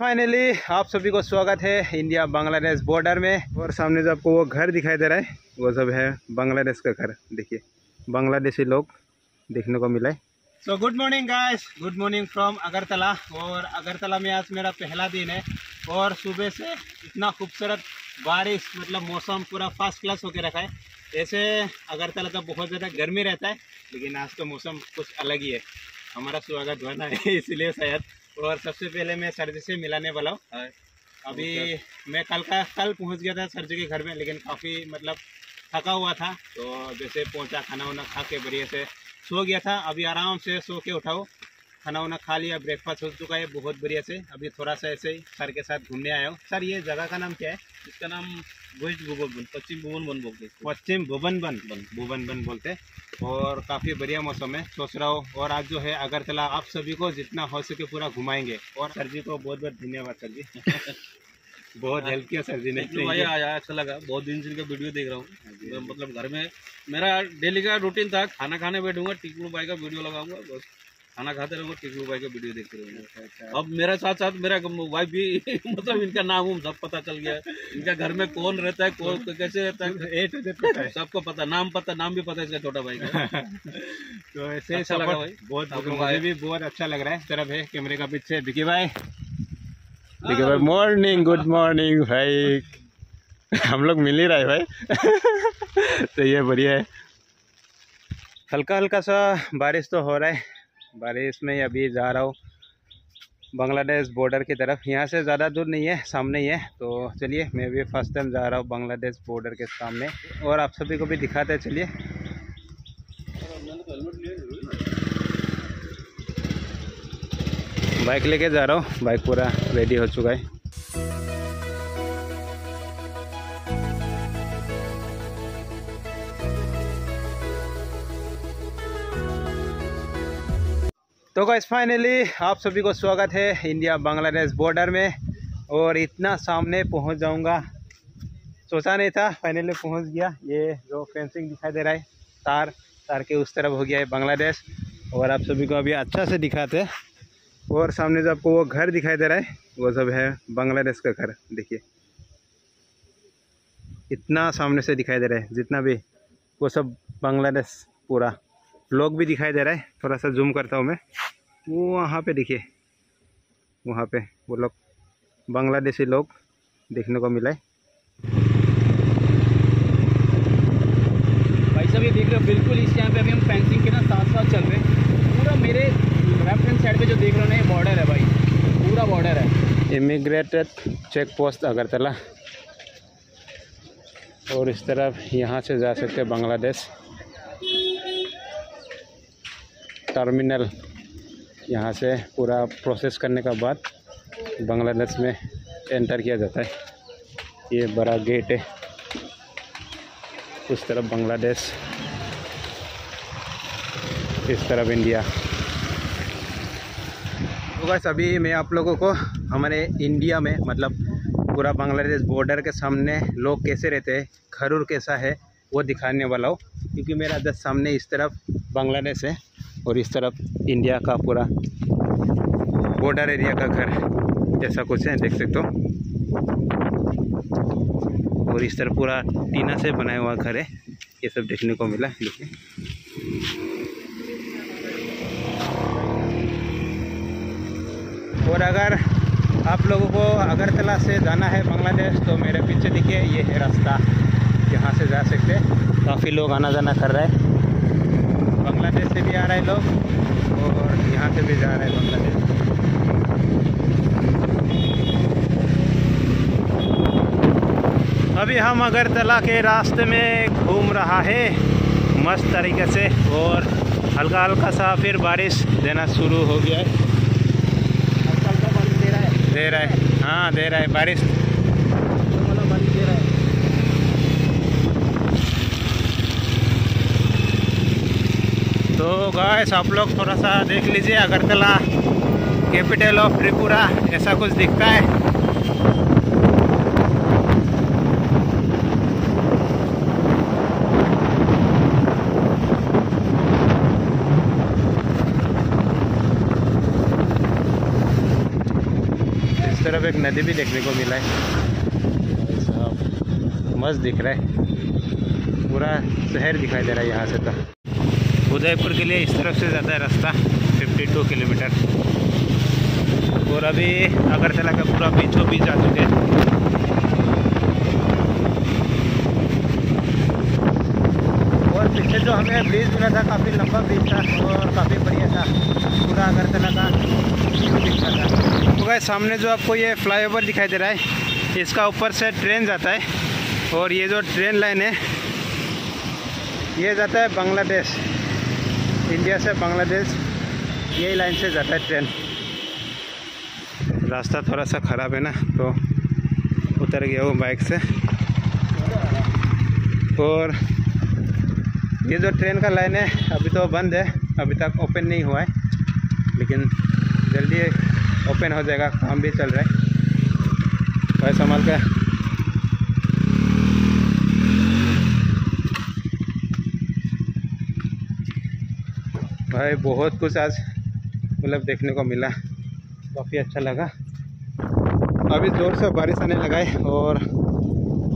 Finally आप सभी को स्वागत है इंडिया बांग्लादेश बॉर्डर में। और सामने जो आपको वो घर दिखाई दे रहा है, वो सब है बांग्लादेश का घर। देखिए, बांग्लादेशी लोग देखने को मिला। है so good morning guys good morning from Agartala. और अगरतला में आज मेरा पहला दिन है। और सुबह से इतना खूबसूरत बारिश मतलब मौसम पूरा फ़र्स्ट क्लास होके रखा है। ऐसे अगरतला तो बहुत ज़्यादा गर्मी रहता है, लेकिन आज तो मौसम कुछ अलग ही है। हमारा स्वागत बना है, इसलिए शायद और सबसे पहले मैं सर जी से मिलाने वाला हूँ। अभी मैं कल का कल पहुँच गया था सर जी के घर में लेकिन काफ़ी मतलब थका हुआ था। तो जैसे पहुँचा खाना वाना खा के बढ़िया से सो गया था। अभी आराम से सो के उठाओ। खाना वाना खा लिया ब्रेकफास्ट हो चुका है बहुत बढ़िया से। अभी थोड़ा सा ऐसे ही सर के साथ घूमने आया हूँ। सर ये जगह का नाम क्या है? इसका नाम वेस्ट भुवन पश्चिम भुवन वन बोलते हैं पश्चिम भुवन बन। भुवन बन बोलते हैं। और काफ़ी बढ़िया मौसम है सोच रहा हूँ। और आज जो है अगरतला आप सभी को जितना हो सके पूरा घुमाएँगे। और सर जी को बहुत बहुत धन्यवाद सर जी। बहुत हेल्प किया सर जी ने। भाई आया अच्छा लगा। बहुत दिन से इनका वीडियो देख रहा हूँ। मतलब घर में मेरा डेली का रूटीन था खाना खाने बैठूँगा टिकलू भाई का वीडियो लगाऊँगा बस। खाना खाते रहूँगा टिकलू भाई का वीडियो देखते रहूँगा अब मेरे साथ साथ मेरा वाइफ भी मतलब इनका नाम उम सब पता चल गया। इनका घर में कौन रहता है कौन कैसे रहता है? ए टू जेड पता है। सबको पता नाम पता नाम भी पता है इसका छोटा भाई का। तो ऐसे अच्छा लगा भाई। बहुत मुझे भी बहुत अच्छा लग रहा है तरफ़ है कैमरे का पीछे। विकी भाई। विकी भाई मॉर्निंग गुड मॉर्निंग भाई। हम लोग मिल ही रहे भाई। तो ये बढ़िया है। हल्का हल्का सा बारिश तो हो रहा है। बारिश में अभी जा रहा हूँ। बांग्लादेश बॉर्डर की तरफ़। यहाँ से ज़्यादा दूर नहीं है, सामने ही है। तो चलिए, मैं भी फ़र्स्ट टाइम जा रहा हूँ बांग्लादेश बॉर्डर के सामने। और आप सभी को भी दिखाते हैं, चलिए। बाइक लेके जा रहा हूँ। बाइक पूरा रेडी हो चुका है। तो गाइस फाइनली आप सभी को स्वागत है इंडिया बांग्लादेश बॉर्डर में और इतना सामने पहुँच जाऊँगा। सोचा नहीं था फाइनली पहुँच गया। ये जो फेंसिंग दिखाई दे रहा है, तार तार के उस तरफ़ हो गया है बांग्लादेश। और आप सभी को अभी अच्छा से दिखाते हैं। और सामने जो आपको वो घर दिखाई दे रहा है, वो सब है बांग्लादेश का घर, देखिए। इतना सामने से दिखाई दे रहा है, जितना भी वो सब बांग्लादेश पूरा। लोग भी दिखाई दे रहा है थोड़ा सा जूम करता हूँ मैं। वो वहाँ पे देखिए वहाँ पे वो लोग बांग्लादेशी लोग देखने को मिला। है भाई साहब ये देख रहे हो बिल्कुल इस टाइम पे अभी हम फेंसिंग के ना साथ साथ चल रहे हैं। पूरा मेरे लेफ़्ट हैंड साइड पे जो देख रहे हो ना ये बॉर्डर है भाई। पूरा बॉर्डर है। इमिग्रेटेड चेक पोस्ट अगरतला और इस तरफ़ यहाँ से जा सकते हैं बांग्लादेश। टर्मिनल यहाँ से पूरा प्रोसेस करने का बाद बांग्लादेश में एंटर किया जाता है। ये बड़ा गेट है। उस तरफ़ बांग्लादेश, इस तरफ़ इंडिया। तो बस अभी मैं आप लोगों को हमारे इंडिया में मतलब पूरा बांग्लादेश बॉर्डर के सामने लोग कैसे रहते हैं घर उर कैसा है, वो दिखाने वाला हूँ। क्योंकि मेरा दस सामने इस तरफ़ बांग्लादेश है। और इस तरफ़ इंडिया का पूरा बॉर्डर एरिया का घर जैसा कुछ है, देख सकते हो। और इस तरफ़ पूरा टीना से बनाया हुआ घर है, ये सब देखने को मिला देखिए। और अगर आप लोगों को अगरतला से जाना है बांग्लादेश तो मेरे पीछे देखिए, ये है रास्ता। यहाँ से जा सकते हैं। काफ़ी लोग आना जाना कर रहे हैं। बांग्लादेश से भी आ रहे हैं लोग और यहाँ से भी जा रहे हैं बांग्लादेश। अभी हम अगरतला के रास्ते में घूम रहा है मस्त तरीके से और हल्का हल्का सा फिर बारिश देना शुरू हो गया है। दे रहा है। दे रहा है। हाँ दे रहा है। बारिश वाला बारिश दे रहा है तो गाइस आप लोग थोड़ा सा देख लीजिए अगरतला कैपिटल ऑफ़ त्रिपुरा, ऐसा कुछ दिखता है। इस तरफ़ एक नदी भी देखने को मिला है। मस्त दिख रहा है। पूरा शहर दिखाई दे रहा है यहाँ से तो। उदयपुर के लिए इस तरफ़ से है रास्ता 52 किलोमीटर। और अभी अगरतला का पूरा बीचों बीच आ चुके हैं। और पीछे जो हमें ब्रिज मिला था, काफ़ी लंबा ब्रिज था और काफ़ी बढ़िया था। पूरा अगरतला का दिखता था। तो गए सामने जो आपको ये फ्लाईओवर दिखाई दे रहा है, इसका ऊपर से ट्रेन जाता है। और ये जो ट्रेन लाइन है, ये जाता है बांग्लादेश। इंडिया से बांग्लादेश यही लाइन से जाता है ट्रेन रास्ता थोड़ा सा ख़राब है ना तो उतर गया हूँ बाइक से. और ये जो ट्रेन का लाइन है, अभी तो बंद है, अभी तक ओपन नहीं हुआ है. लेकिन जल्दी ओपन हो जाएगा, काम भी चल रहा है. भाई संभाल के भाई, बहुत कुछ आज मतलब देखने को मिला। काफ़ी अच्छा लगा। अभी ज़ोर से बारिश आने लगा है और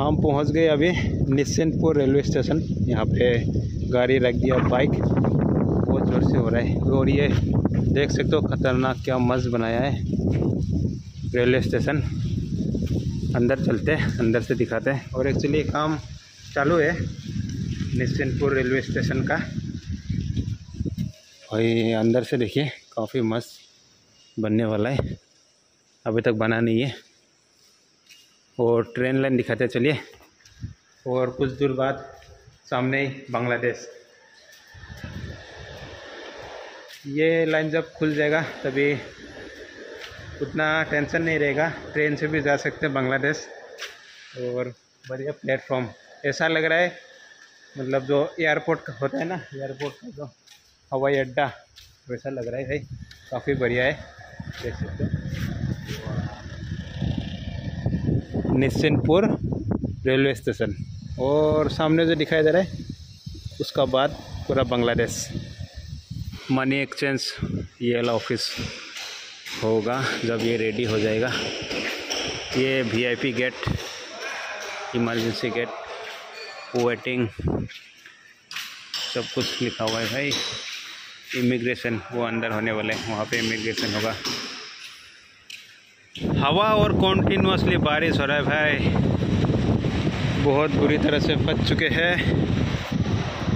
हम पहुँच गए अभी निश्चिंतपुर रेलवे स्टेशन। यहाँ पे गाड़ी रख दिया, बाइक। बहुत ज़ोर से हो रहा है। और ये देख सकते हो, खतरनाक क्या मस्त बनाया है रेलवे स्टेशन। अंदर चलते हैं, अंदर से दिखाते हैं। और एक्चुअली काम चालू है निश्चिंतपुर रेलवे स्टेशन का। और ये अंदर से देखिए, काफ़ी मस्त बनने वाला है। अभी तक बना नहीं है। और ट्रेन लाइन दिखाते चलिए। और कुछ दूर बाद सामने ही बांग्लादेश। ये लाइन जब खुल जाएगा, तभी उतना टेंशन नहीं रहेगा। ट्रेन से भी जा सकते हैं बांग्लादेश। और बढ़िया प्लेटफॉर्म। ऐसा लग रहा है मतलब जो एयरपोर्ट होता है ना, एयरपोर्ट का जो हवाई अड्डा, वैसा लग रहा है भाई। काफ़ी बढ़िया है, देख सकते हो। Nishchintpur railway station. और सामने जो दिखाई दे रहा है, उसका बाद पूरा बांग्लादेश। मनी एक्सचेंज, ये वाला ऑफ़िस होगा, जब ये रेडी हो जाएगा। ये VIP gate emergency gate waiting सब कुछ लिखा हुआ है भाई। इमिग्रेशन, वो अंदर होने वाले हैं, वहाँ पे इमिग्रेशन होगा। हवा और कॉन्टीन्यूसली बारिश हो रहा है भाई। बहुत बुरी तरह से फंस चुके हैं।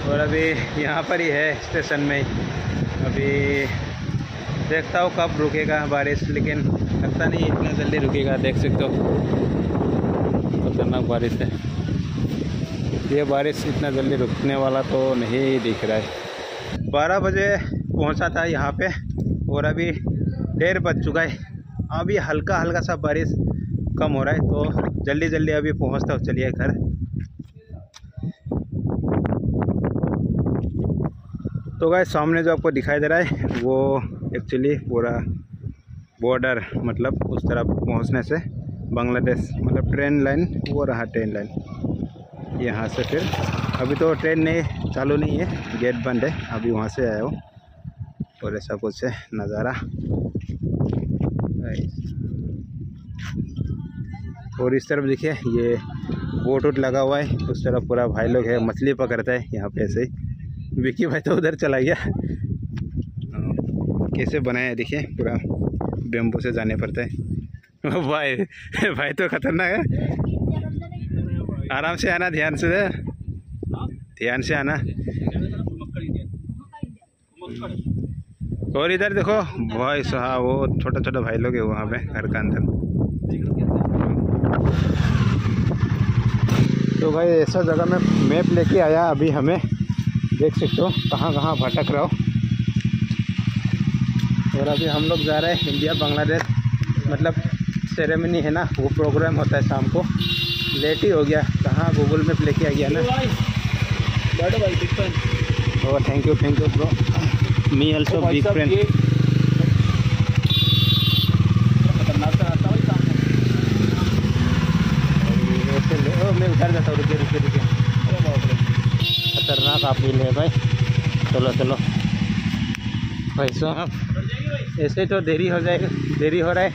और अभी यहाँ पर ही है स्टेशन में अभी देखता हूँ कब रुकेगा बारिश, लेकिन लगता नहीं इतना जल्दी रुकेगा, देख सकते हो। खतरनाक बारिश है। ये बारिश इतना जल्दी रुकने वाला तो नहीं दिख रहा है। बारह बजे पहुँचा था यहाँ पे और अभी डेढ़ बज चुका है। अभी हल्का हल्का सा बारिश कम हो रहा है तो जल्दी जल्दी अभी पहुँचता हूँ, चलिए घर। तो गाय सामने जो आपको दिखाई दे रहा है, वो एक्चुअली पूरा बॉर्डर मतलब उस तरफ़ पहुँचने से बांग्लादेश मतलब ट्रेन लाइन वो रहा ट्रेन लाइन यहाँ से फिर, अभी तो ट्रेन नहीं चालू नहीं है, गेट बंद है, अभी वहाँ से आया हूँ। और ऐसा कुछ है, नज़ारा। और इस तरफ़ देखिए, ये बोट वोट लगा हुआ है, उस तरफ़ पूरा भाई लोग है, मछली पकड़ता है, यहाँ पे ऐसे ही। विक्की भाई तो उधर चला गया। कैसे बनाया है, देखिए, पूरा बेम्बू से जाने पड़ता है। भाई भाई तो खतरनाक है। आराम से आना, ध्यान से। ध्यान से आना। और इधर देखो, भाई साहब, वो छोटा छोटा भाई लोग है वहाँ पे, घर का अंदर। तो भाई, ऐसा जगह में मैप लेके आया अभी हमें। देख सकते हो कहाँ कहाँ भटक रहा हो। और अभी हम लोग जा रहे हैं इंडिया बांग्लादेश मतलब सेरेमनी है ना, वो प्रोग्राम होता है शाम को। लेट ही हो गया, कहाँ गूगल मैप लेके आ गया ना? ओ thank you thank you bro me also big friend मैं जाता हूँ रुके रुके रुके खतरनाक आप है भाई। चलो चलो। भाई साहब ऐसे तो देरी हो जाएगा देरी हो रहा है।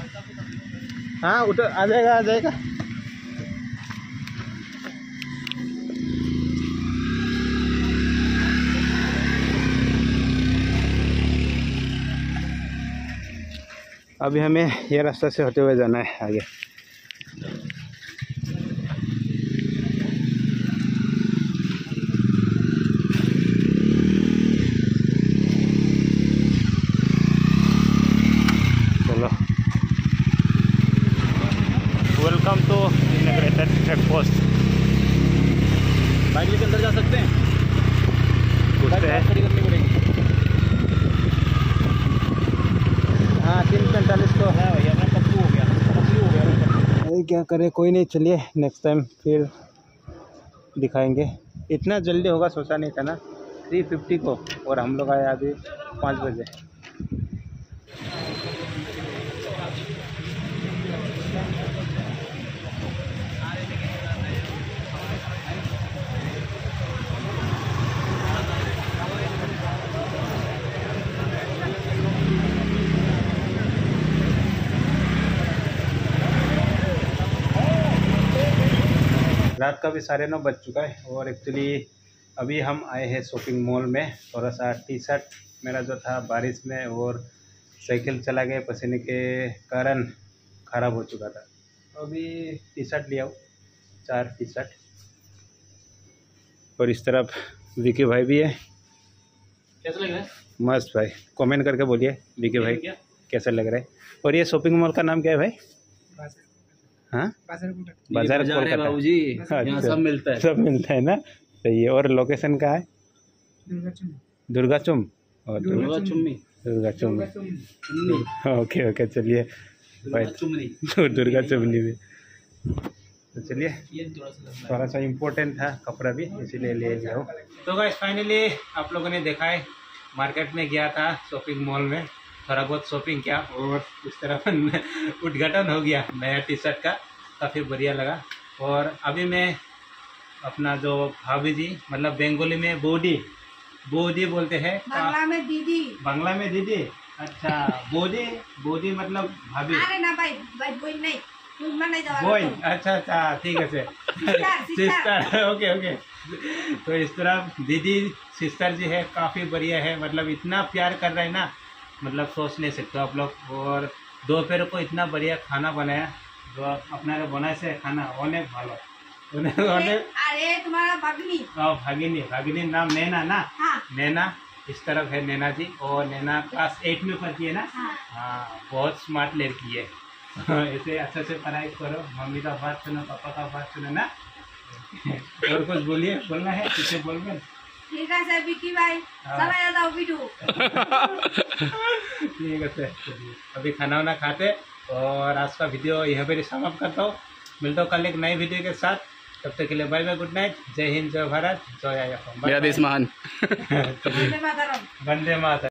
हाँ उठो आ जाएगा आ जाएगा। अभी हमें यह रास्ता से होते हुए जाना है आगे। चलो। Welcome to integrated check post bike लेके अंदर जा सकते हैं। पूछते हैं। हाँ तीन पैंतालीस को है भैया हो गया? हो गया? अरे क्या करें, कोई नहीं, चलिए नेक्स्ट टाइम फिर दिखाएँगे। इतना जल्दी होगा, सोचा नहीं था ना। थ्री फिफ्टी को, और हम लोग आए अभी पाँच बजे। रात का भी साढ़े नौ बज चुका है और एक्चुअली अभी हम आए हैं शॉपिंग मॉल में। थोड़ा सा टी शर्ट मेरा जो था बारिश में और साइकिल चला गए पसीने के कारण ख़राब हो चुका था। तो अभी टी शर्ट लिया चार टी शर्ट और इस तरफ़ विकी भाई भी है। कैसा लग रहा है? मस्त भाई कमेंट करके बोलिए विकी भाई क्या? कैसा लग रहा है? और ये शॉपिंग मॉल का नाम क्या है भाई? हाँ? बाज़ार कोलकाता बाबूजी यहाँ अच्छा। सब मिलता है। सब मिलता है ना? सही है और लोकेशन कहाँ है? दुर्गा चुम और दुर्गा दुर्गा चुम्मी दुर्गा चुम चुम्मी ओके ओके चलिए। दुर्गा चुमनी में तो चलिए थोड़ा सा लग थोड़ा सा इम्पोर्टेंट था कपड़ा भी इसीलिए ले लिया तो गाइस फाइनली आप लोगों ने देखा है मार्केट में गया था शॉपिंग मॉल में। थोड़ा बहुत शॉपिंग किया और इस तरह उद्घाटन हो गया। नया टी शर्ट का काफ़ी बढ़िया लगा। और अभी मैं अपना जो भाभी जी मतलब बंगाली में बोडी बोडी बोलते हैं। बांग्ला में दीदी। बांग्ला में दीदी? अच्छा बोडी बोडी मतलब भाभी। अरे ना भाई भाई बोल नहीं बोई अच्छा अच्छा ठीक है सिस्टर ओके ओके। तो इस तरह दीदी सिस्टर जी है काफ़ी बढ़िया है। मतलब इतना प्यार कर रहे हैं ना मतलब सोच नहीं सकते आप लोग। और दोपहर को इतना बढ़िया खाना बनाया जो अपना बनाए से खाना अनेक भालो। अरे तुम्हारा भागिनी। हाँ भागिनी नाम नैना ना? हाँ। नैना इस तरफ़ है नैना जी और नैना क्लास एट में पढ़ती है ना? हाँ, हाँ बहुत स्मार्ट लड़की है। ऐसे अच्छे से पढ़ाई करो मम्मी का बात सुनो पापा का बात सुनो ना? और कुछ बोलिए बोलना है किसे बोल रहे ठीक है বিকি ভাই भाई। सब आ जाओ वीडियो ठीक है अभी खाना वाना खाते और आज का वीडियो यहाँ पर समाप्त करता हूँ. मिलता हूँ कल एक नए वीडियो के साथ. तब तक के लिए बाय बाय गुड नाइट जय हिंद जय भारत जय आया महान। वंदे मातरम. वंदे मातरम.